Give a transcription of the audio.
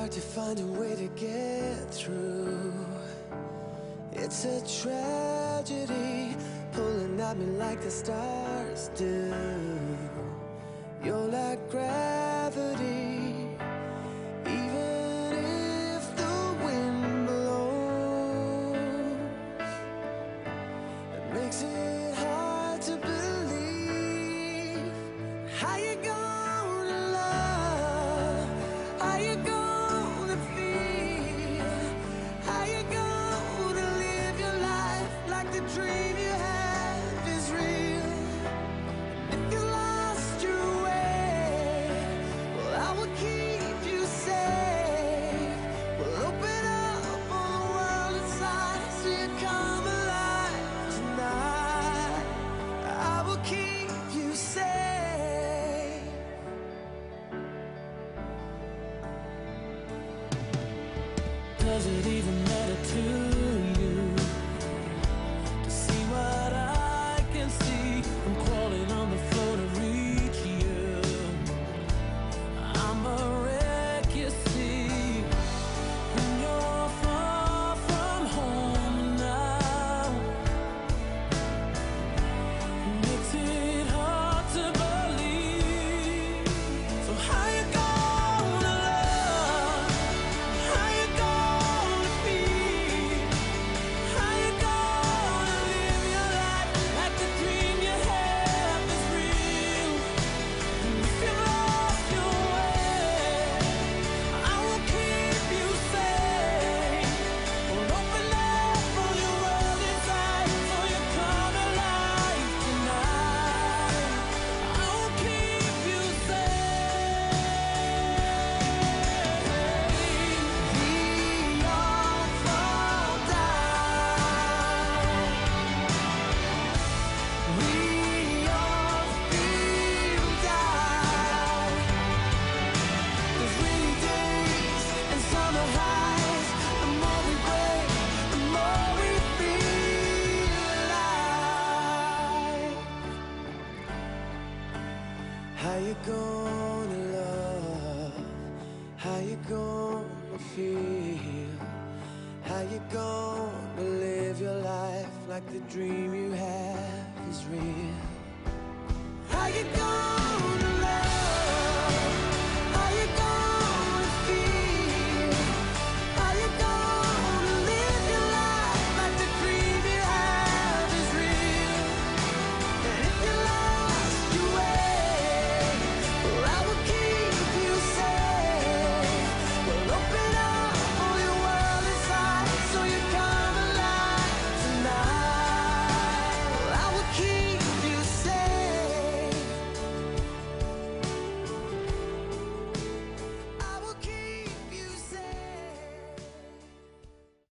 hard to find a way to get through. It's a tragedy Pulling at me like the stars do. You're like gravity Even if the wind blows. It makes it hard to believe How you does it even How you gonna love? How you gonna feel? How you gonna live your life like the dream you have is real?